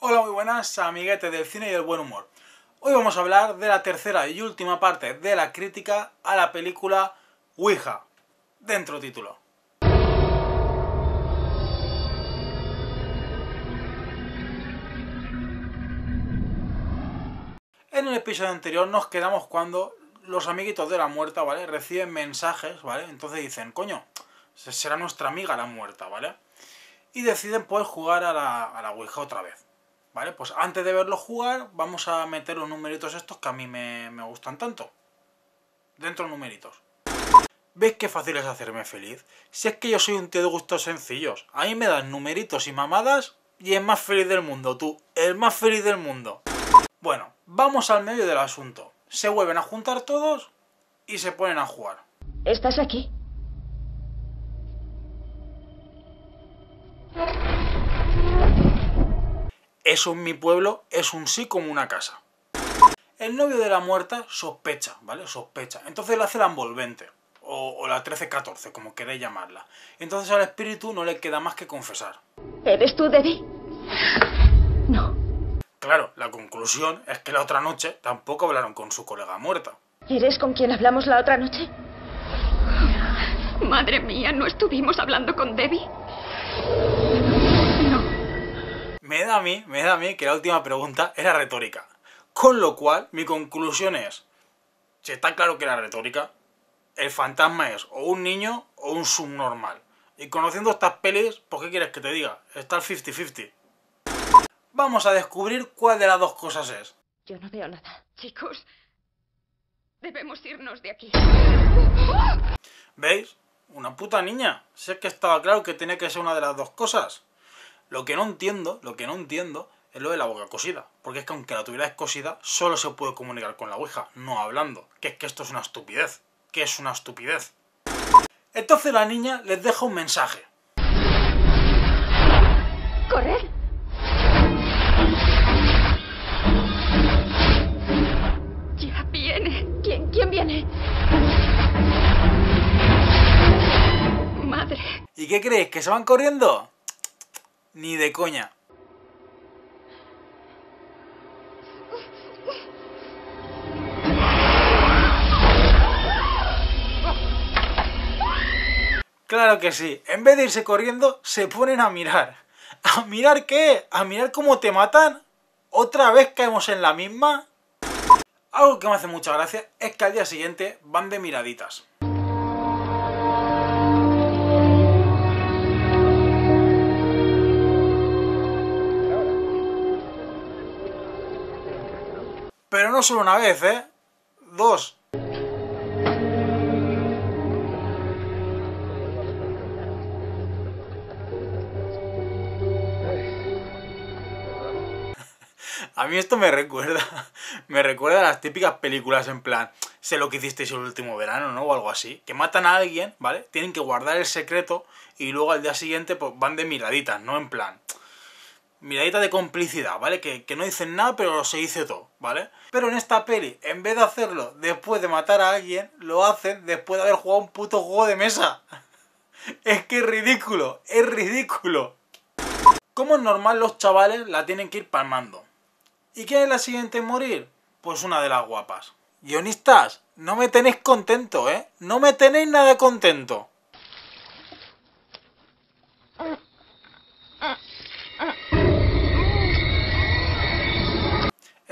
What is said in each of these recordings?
Hola, muy buenas, amiguetes del cine y del buen humor. Hoy vamos a hablar de la tercera y última parte de la crítica a la película Ouija. Dentro título. En el episodio anterior nos quedamos cuando los amiguitos de la muerta, ¿vale? Reciben mensajes, ¿vale? Entonces dicen, coño, será nuestra amiga la muerta, ¿vale? Y deciden pues jugar a la, a Ouija otra vez. ¿Vale? Pues antes de verlo jugar, vamos a meter los numeritos estos que a mí me, me gustan tanto. Dentro numeritos. ¿Veis qué fácil es hacerme feliz? Si es que yo soy un tío de gustos sencillos. A mí me dan numeritos y mamadas y el más feliz del mundo, tú. El más feliz del mundo. Bueno, vamos al medio del asunto. Se vuelven a juntar todos y se ponen a jugar. ¿Estás aquí? Eso en mi pueblo es un sí como una casa. El novio de la muerta sospecha, ¿vale? Sospecha. Entonces le hace la envolvente. O, o la 13-14, como queréis llamarla. Entonces al espíritu no le queda más que confesar. ¿Eres tú, Debbie? No. Claro, la conclusión es que la otra noche tampoco hablaron con su colega muerta. ¿Eres con quien hablamos la otra noche? Madre mía, ¿no estuvimos hablando con Debbie? Me da a mí, me da a mí que la última pregunta era retórica. Con lo cual, mi conclusión es, si está claro que era retórica, el fantasma es o un niño o un subnormal. Y conociendo estas pelis, ¿por qué quieres que te diga? Está el 50-50. Vamos a descubrir cuál de las dos cosas es. Yo no veo nada. Chicos, debemos irnos de aquí. ¿Veis? Una puta niña. Si es que estaba claro que tenía que ser una de las dos cosas. Lo que no entiendo, lo que no entiendo es lo de la boca cosida. Porque es que aunque la tuviera cosida, solo se puede comunicar con la Ouija, no hablando. Que es que esto es una estupidez. Que es una estupidez. Entonces la niña les deja un mensaje. ¿Correr? Ya viene. ¿Quién, quién viene? Madre. ¿Y qué creéis? ¿Que se van corriendo? Ni de coña. Claro que sí. En vez de irse corriendo, se ponen a mirar. ¿A mirar qué? ¿A mirar cómo te matan? ¿Otra vez caemos en la misma? Algo que me hace mucha gracia es que al día siguiente van de miraditas. No solo una vez, ¿eh? Dos. A mí esto me recuerda, me recuerda a las típicas películas en plan, sé lo que hicisteis el último verano, ¿no? O algo así. Que matan a alguien, ¿vale? Tienen que guardar el secreto y luego al día siguiente pues van de miraditas, ¿no? En plan, miradita de complicidad, ¿vale? Que, que no dicen nada, pero se dice todo, ¿vale? Pero en esta peli, en vez de hacerlo después de matar a alguien, lo hacen después de haber jugado un puto juego de mesa. Es que es ridículo, es ridículo. Como es normal, los chavales la tienen que ir palmando. ¿Y quién es la siguiente en morir? Pues una de las guapas. Guionistas, no me tenéis contento, ¿eh? No me tenéis nada contento.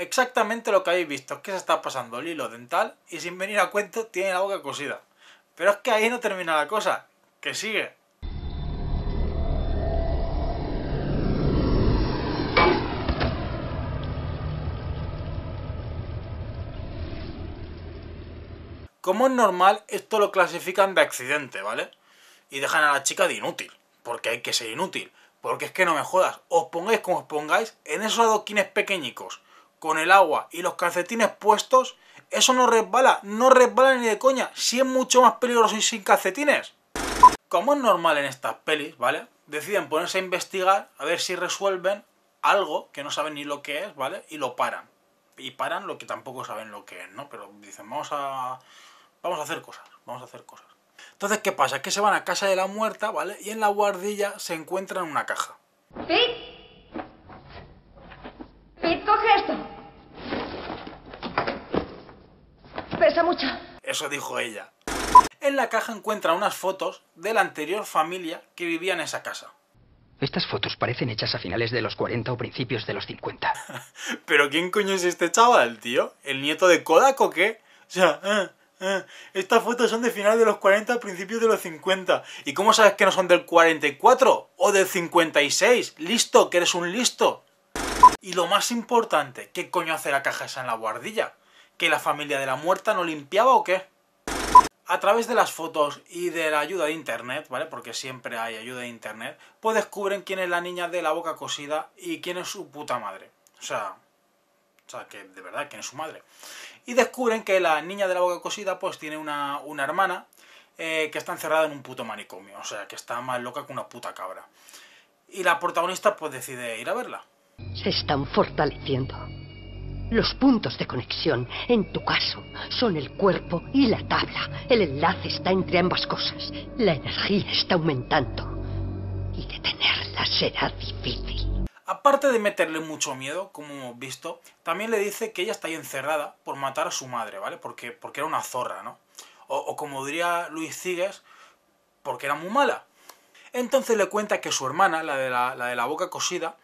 Exactamente lo que habéis visto, es que se está pasando el hilo dental y sin venir a cuento tiene la boca cosida. Pero es que ahí no termina la cosa, que sigue. Como es normal, esto lo clasifican de accidente, ¿vale? Y dejan a la chica de inútil, porque hay que ser inútil. Porque es que no me jodas, os pongáis como os pongáis, en esos adoquines pequeñicos, con el agua y los calcetines puestos, eso no resbala, no resbala ni de coña, si es mucho más peligroso y sin calcetines. Como es normal en estas pelis, ¿vale? Deciden ponerse a investigar a ver si resuelven algo que no saben ni lo que es, ¿vale? Y lo paran. Y paran lo que tampoco saben lo que es, ¿no? Pero dicen, vamos a. Vamos a hacer cosas, vamos a hacer cosas. Entonces, ¿qué pasa? Que se van a casa de la muerta, ¿vale? Y en la guardilla se encuentran una caja. ¿Sí? Interesa mucho. Eso dijo ella. En la caja encuentra unas fotos de la anterior familia que vivía en esa casa. Estas fotos parecen hechas a finales de los 40 o principios de los 50. ¿Pero quién coño es este chaval, tío? ¿El nieto de Kodak o qué? O sea, eh, eh, estas fotos son de finales de los 40 principios de los 50. ¿Y cómo sabes que no son del 44 o del 56? Listo, que eres un listo. Y lo más importante, ¿qué coño hace la caja esa en la guardilla? ¿Que la familia de la muerta no limpiaba o qué? A través de las fotos y de la ayuda de internet, ¿vale? Porque siempre hay ayuda de internet, pues descubren quién es la niña de la boca cosida y quién es su puta madre. O sea, o sea, que de verdad, quién es su madre. Y descubren que la niña de la boca cosida, pues tiene una, una hermana eh, que está encerrada en un puto manicomio. O sea, que está más loca que una puta cabra. Y la protagonista, pues decide ir a verla. Se están fortaleciendo. Los puntos de conexión, en tu caso, son el cuerpo y la tabla. El enlace está entre ambas cosas. La energía está aumentando. Y detenerla será difícil. Aparte de meterle mucho miedo, como hemos visto, también le dice que ella está ahí encerrada por matar a su madre, ¿vale? Porque, porque era una zorra, ¿no? O, como diría Luis Cigues, porque era muy mala. Entonces le cuenta que su hermana, la de la, la, de la boca cosida,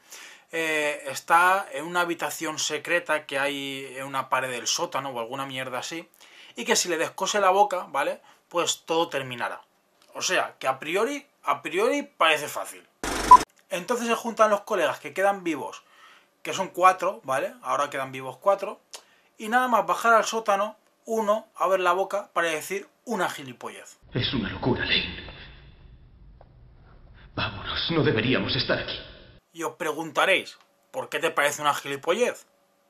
eh, está en una habitación secreta que hay en una pared del sótano o alguna mierda así, y que si le descose la boca, ¿vale? Pues todo terminará. O sea, que a priori, a priori parece fácil. Entonces se juntan los colegas que quedan vivos, que son cuatro, ¿vale? Ahora quedan vivos cuatro, y nada más bajar al sótano, uno abre la boca para decir una gilipollez. Es una locura, Lane. Vámonos, no deberíamos estar aquí. Y os preguntaréis, ¿por qué te parece una gilipollez?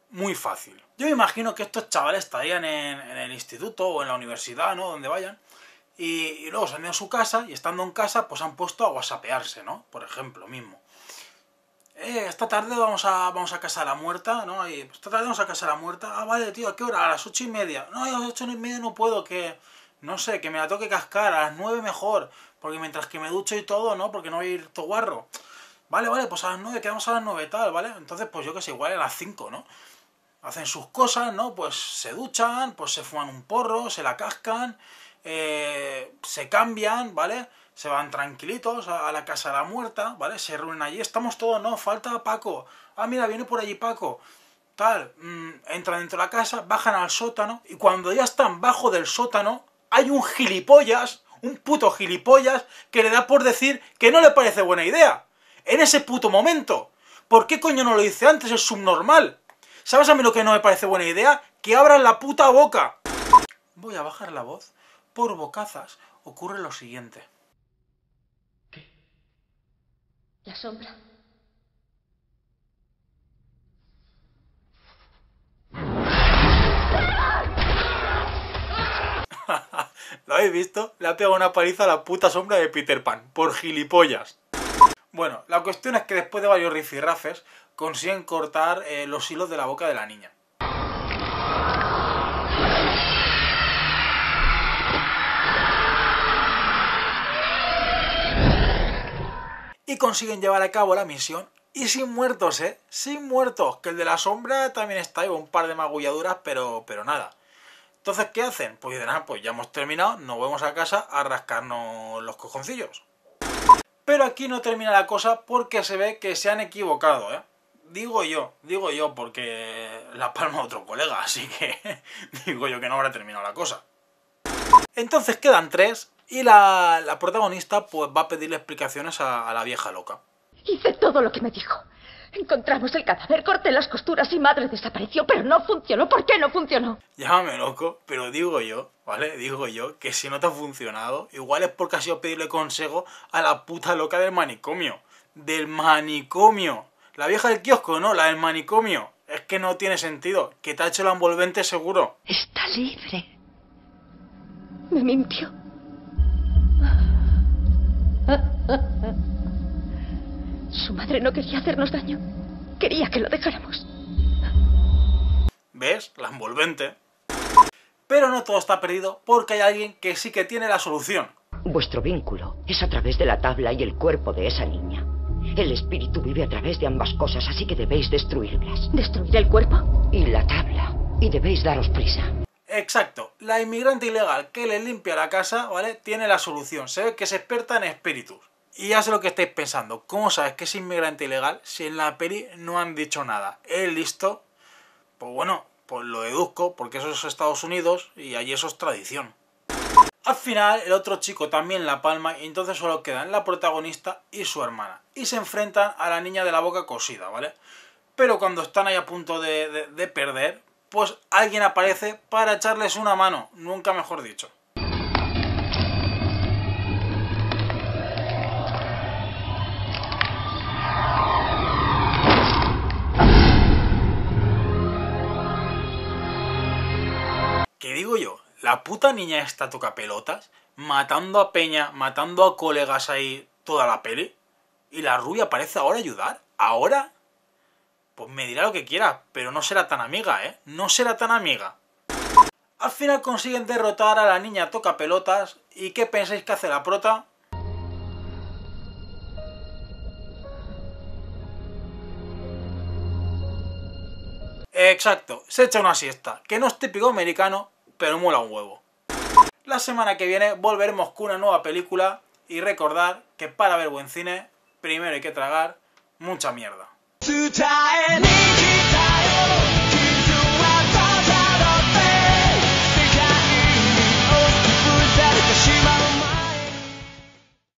Muy fácil. Yo me imagino que estos chavales estarían en, el instituto o en la universidad, ¿no? Donde vayan. Y, luego se han ido a su casa y estando en casa, pues han puesto a whatsappearse, ¿no? Por ejemplo, mismo. Eh, esta tarde vamos a, vamos a casa de la muerta, ¿no? Y, esta tarde vamos a casa de la muerta. Ah, vale, tío, ¿a qué hora? A las ocho y media. No, a las ocho y media no puedo, que... No sé, que me la toque cascar, a las nueve mejor. Porque mientras que me ducho y todo, ¿no? Porque no voy a ir todo guarro. Vale, vale, pues a las 9, quedamos a las 9 tal, ¿vale? Entonces, pues yo que sé, igual a las 5, ¿no? Hacen sus cosas, ¿no? Pues se duchan, pues se fuman un porro, se la cascan, eh, se cambian, ¿vale? Se van tranquilitos a, la casa de la muerta, ¿vale? Se reúnen allí, estamos todos, no, falta Paco. Ah, mira, viene por allí Paco. Tal, mmm, entran dentro de la casa, bajan al sótano y cuando ya están bajo del sótano, hay un gilipollas, un puto gilipollas, que le da por decir que no le parece buena idea en ese puto momento. ¿Por qué coño no lo dice antes? Es subnormal. ¿Sabes a mí lo que no me parece buena idea? Que abran la puta boca. Voy a bajar la voz. Por bocazas ocurre lo siguiente. ¿Qué? La sombra. ¿Lo habéis visto? Le ha pegado una paliza a la puta sombra de Peter Pan. Por gilipollas. Bueno, la cuestión es que después de varios rifirrafes consiguen cortar eh, los hilos de la boca de la niña. Y consiguen llevar a cabo la misión y sin muertos, ¿eh? Sin muertos. Que el de la sombra también está ahí, un par de magulladuras, pero, pero nada. Entonces, ¿qué hacen? Pues dicen, ah, pues ya hemos terminado, nos vamos a casa a rascarnos los cojoncillos. Pero aquí no termina la cosa porque se ve que se han equivocado, ¿eh? Digo yo, digo yo, porque la palma otro colega, así que digo yo que no habrá terminado la cosa. Entonces quedan tres y la, la protagonista pues va a pedirle explicaciones a, a la vieja loca. Hice todo lo que me dijo. Encontramos el cadáver, corté las costuras y madre desapareció, pero no funcionó. ¿Por qué no funcionó? Llámame loco, pero digo yo, ¿vale? Digo yo que si no te ha funcionado, igual es porque has ido a pedirle consejo a la puta loca del manicomio. Del manicomio. La vieja del kiosco, no, la del manicomio. Es que no tiene sentido. Que te ha hecho la envolvente seguro. Está libre. Me mintió. Su madre no quería hacernos daño. Quería que lo dejáramos. ¿Ves? La envolvente. Pero no todo está perdido porque hay alguien que sí que tiene la solución. Vuestro vínculo es a través de la tabla y el cuerpo de esa niña. El espíritu vive a través de ambas cosas, así que debéis destruirlas. ¿Destruir el cuerpo? Y la tabla. Y debéis daros prisa. Exacto, la inmigrante ilegal que le limpia la casa, ¿vale? Tiene la solución. Se ve que es experta en espíritus. Y ya sé lo que estáis pensando. ¿Cómo sabes que es inmigrante ilegal si en la peli no han dicho nada? ¿Es listo? Pues bueno, pues lo deduzco porque eso es Estados Unidos y allí eso es tradición. Al final, el otro chico también la palma y entonces solo quedan la protagonista y su hermana. Y se enfrentan a la niña de la boca cosida, ¿vale? Pero cuando están ahí a punto de, de- de perder, pues alguien aparece para echarles una mano, nunca mejor dicho. ¿Qué digo yo? La puta niña esta toca pelotas, matando a Peña, matando a colegas ahí toda la peli. Y la rubia parece ahora ayudar. ¿Ahora? Pues me dirá lo que quiera, pero no será tan amiga, ¿eh? No será tan amiga. Al final consiguen derrotar a la niña toca pelotas. ¿Y qué pensáis que hace la prota? Exacto, se echa una siesta, que no es típico americano, pero mola un huevo. La semana que viene volveremos con una nueva película y recordar que para ver buen cine, primero hay que tragar mucha mierda.